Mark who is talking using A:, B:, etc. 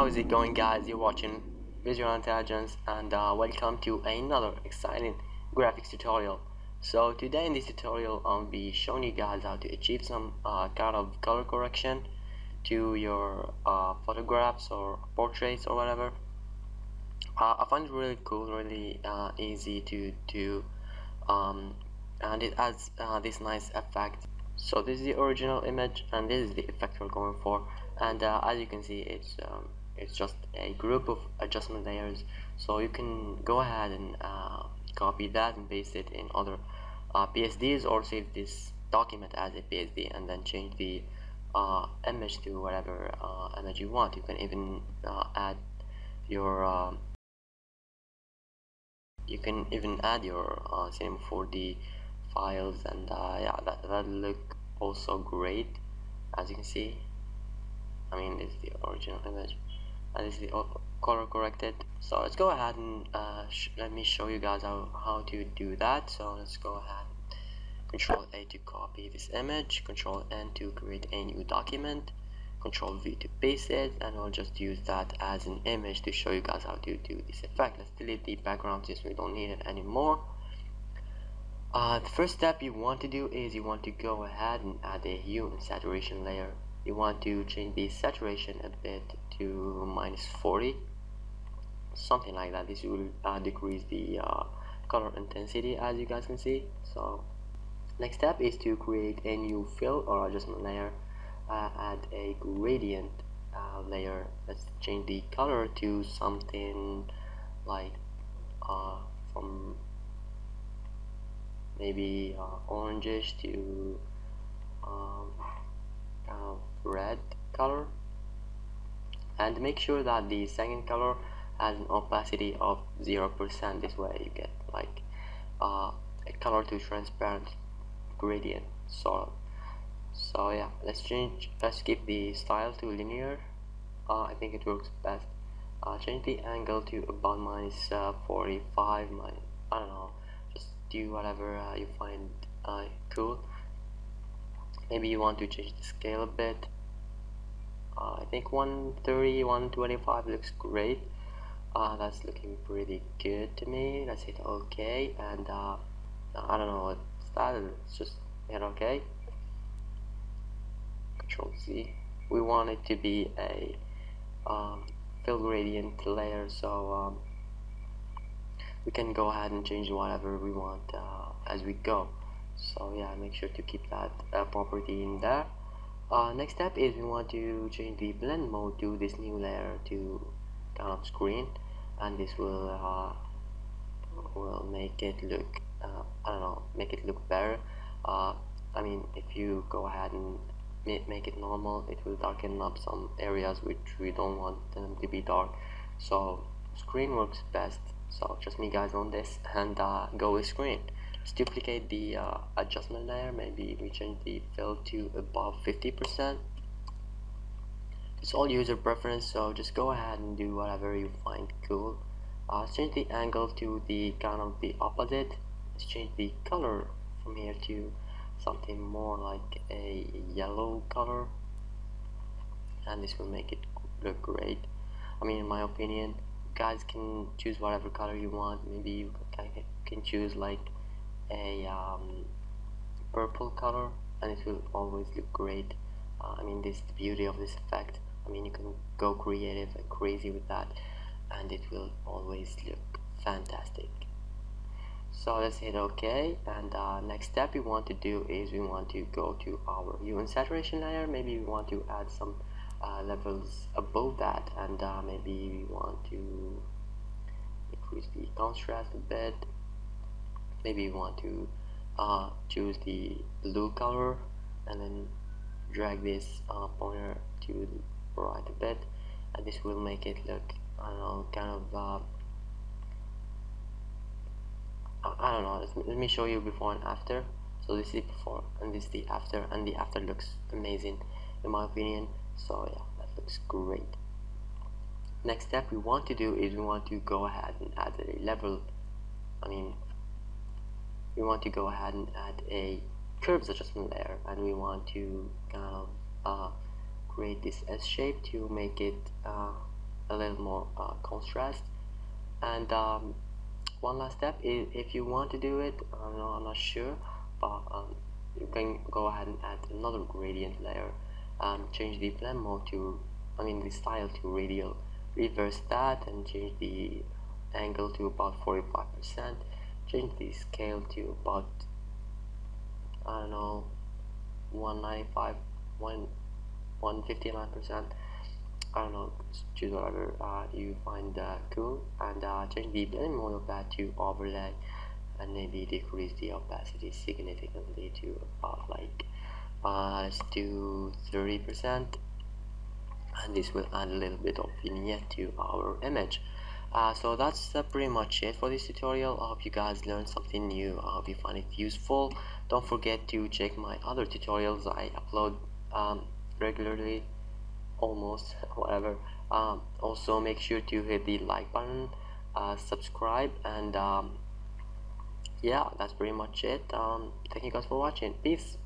A: how is it going guys? You're watching visual intelligence and uh, welcome to another exciting graphics tutorial. So today in this tutorial I'll be showing you guys how to achieve some uh, kind of color correction to your uh, photographs or portraits or whatever. Uh, I find it really cool really uh, easy to do um, and it adds uh, this nice effect. So this is the original image and this is the effect we're going for. And as you can see it's um, it's just a group of adjustment layers. So you can go ahead and uh, copy that and paste it in other uh, PSDs or save this document as a PSD and then change the uh, image to whatever uh, image you want. You can even uh, add your um, you can even add your uh, Cinema 4D files and uh, yeah that, that look also great as you can see. I mean is the original image and this is the color corrected. So let's go ahead and uh, let me show you guys how, how to do that. So let's go ahead. Control A to copy this image. Control N to create a new document. Control V to paste it. And I'll just use that as an image to show you guys how to do this effect. Let's delete the background since we don't need it anymore. Uh, the first step you want to do is you want to go ahead and add a hue and saturation layer. You want to change the saturation a bit to minus 40 something like that. This will uh, decrease the uh, color intensity as you guys can see. So next step is to create a new fill or adjustment layer uh, add a gradient uh, layer. Let's change the color to something like uh, from maybe uh, orangish to um, red color and make sure that the second color has an opacity of 0% this way you get like uh, a color to transparent gradient sort so yeah. Let's change let's keep the style to linear. Uh, I think it works best. Uh, change the angle to about minus, uh, 45 minus, I don't know. Just do whatever uh, you find uh, cool. Maybe you want to change the scale a bit uh, I think 130 125 looks great. Uh, that's looking pretty good to me. Let's hit OK and uh, I don't know what style let's just hit OK control Z we want it to be a um, fill gradient layer so um, we can go ahead and change whatever we want uh, as we go. So yeah make sure to keep that uh, property in there uh, next step is we want to change the blend mode to this new layer to kind of screen. And this will uh, will make it look uh, I don't know make it look better. Uh, I mean if you go ahead and make it normal it will darken up some areas which we don't want them to be dark. So screen works best. So trust me guys on this and uh, go with screen let's duplicate the uh, adjustment layer. Maybe we change the fill to above 50% it's all user preference so just go ahead and do whatever you find cool. Uh, change the angle to the kind of the opposite. Let's change the color from here to something more like a yellow color. And this will make it look great. I mean in my opinion guys can choose whatever color you want. Maybe you can, can choose like a um, purple color and it will always look great. Uh, I mean this is the beauty of this effect. I mean you can go creative and crazy with that and it will always look fantastic. So let's hit ok and uh, next step we want to do is we want to go to our hue and saturation layer. Maybe we want to add some uh, levels above that and uh, maybe we want to increase the contrast a bit maybe we want to uh, choose the blue color and then drag this uh, pointer to the right a bit. And this will make it look I don't know kind of uh, I don't know. Let me show you before and after. So this is before and this is the after and the after looks amazing in my opinion. So yeah that looks great. Next step we want to do is we want to go ahead and add a level I mean we want to go ahead and add a curves adjustment layer and we want to kind of uh, create this S shape to make it uh, a little more uh, contrast. And um, one last step is if you want to do it I'm not, I'm not sure but um, you can go ahead and add another gradient layer change the blend mode to I mean the style to radial reverse that and change the angle to about 45 percent change the scale to about I don't know 195 1 159 percent. I don't know choose whatever uh, you find uh, cool. And uh, change the blending mode of that to overlay and maybe decrease the opacity significantly to about like uh, let's 30 percent. And this will add a little bit of vignette to our image uh, so that's uh, pretty much it for this tutorial. I hope you guys learned something new. I hope you find it useful. Don't forget to check my other tutorials I upload um, regularly almost whatever. Um, also make sure to hit the like button uh, subscribe and um, yeah that's pretty much it. Um, thank you guys for watching. Peace